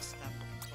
stop.